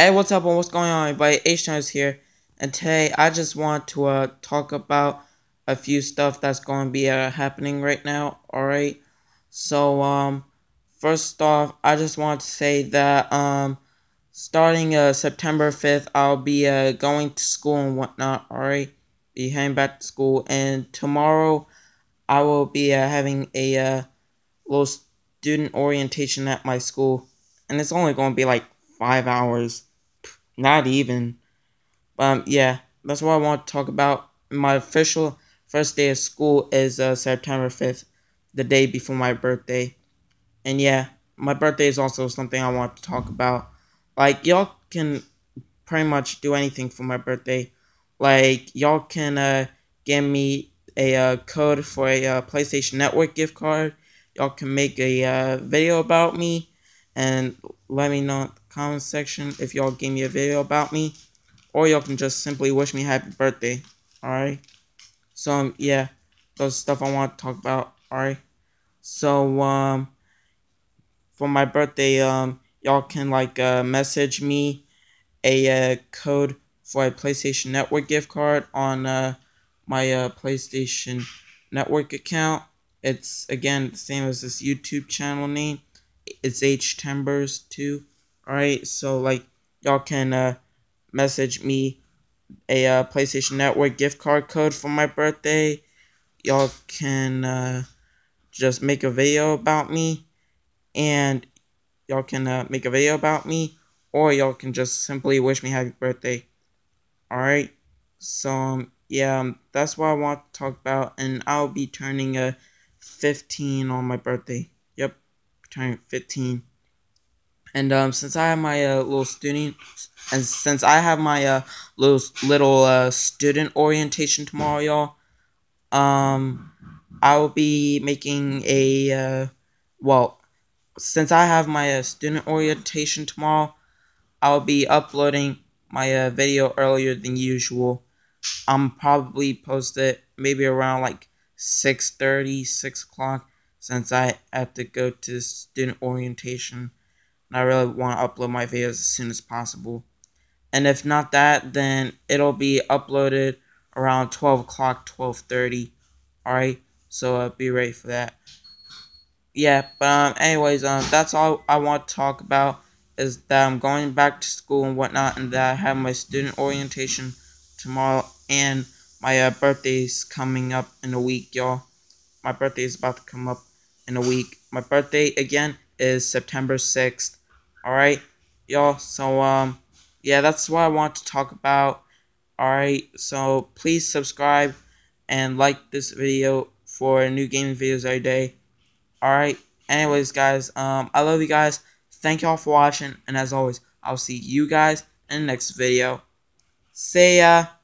Hey, what's up and what's going on everybody? H is here and today I just want to uh, talk about a few stuff that's going to be uh, happening right now, alright? So, um, first off, I just want to say that, um, starting uh, September 5th, I'll be uh, going to school and whatnot, alright? Be heading back to school, and tomorrow I will be uh, having a uh, little student orientation at my school, and it's only going to be like five hours not even. Um, yeah, that's what I want to talk about. My official first day of school is uh, September 5th, the day before my birthday. And yeah, my birthday is also something I want to talk about. Like, y'all can pretty much do anything for my birthday. Like, y'all can uh, give me a uh, code for a uh, PlayStation Network gift card. Y'all can make a uh, video about me and let me know comment section if y'all gave me a video about me. Or y'all can just simply wish me happy birthday. Alright? So, um, yeah. Those stuff I want to talk about. Alright? So, um, for my birthday, um, y'all can, like, uh, message me a uh, code for a PlayStation Network gift card on, uh, my, uh, PlayStation Network account. It's, again, the same as this YouTube channel name it's H Timbers too. Alright, so like y'all can uh, message me a uh, PlayStation Network gift card code for my birthday. Y'all can uh, just make a video about me, and y'all can uh, make a video about me, or y'all can just simply wish me happy birthday. Alright, so um, yeah, um, that's what I want to talk about, and I'll be turning a uh, 15 on my birthday Yep, turning 15. And um, since I have my uh, little student, and since I have my uh, little little uh, student orientation tomorrow, y'all, um, I will be making a uh, well, since I have my uh, student orientation tomorrow, I'll be uploading my uh, video earlier than usual. I'm probably post it maybe around like 6.30, 6 o'clock since I have to go to student orientation and I really want to upload my videos as soon as possible. And if not that, then it'll be uploaded around 12 o'clock, 12.30. Alright, so uh, be ready for that. Yeah, but um, anyways, um, that's all I want to talk about is that I'm going back to school and whatnot and that I have my student orientation tomorrow and my uh, birthday's coming up in a week, y'all. My birthday is about to come up in a week. My birthday again is September 6th. Alright, y'all. So, um, yeah, that's what I want to talk about. Alright, so please subscribe and like this video for new gaming videos every day. Alright, anyways, guys, um, I love you guys. Thank y'all for watching, and as always, I'll see you guys in the next video. See ya!